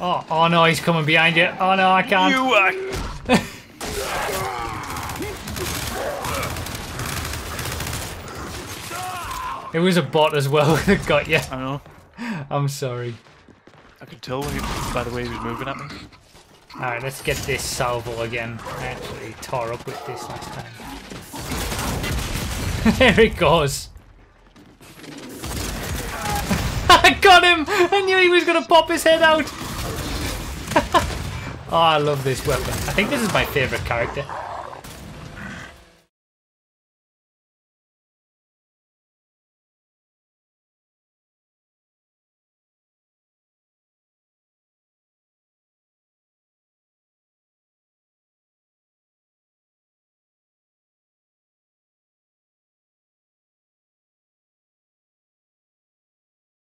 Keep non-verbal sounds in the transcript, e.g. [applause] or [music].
Oh, oh no, he's coming behind you. Oh no, I can't. You are. It was a bot as well [laughs] that got you. I know. I'm sorry. I could tell he, by the way he was moving at me. Alright, let's get this salvo again. I actually tore up with this last time. [laughs] there it goes. [laughs] I got him! I knew he was going to pop his head out. [laughs] oh, I love this weapon. I think this is my favourite character.